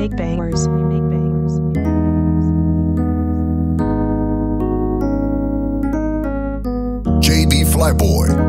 make bangers. We make bangers. JB Flyboy.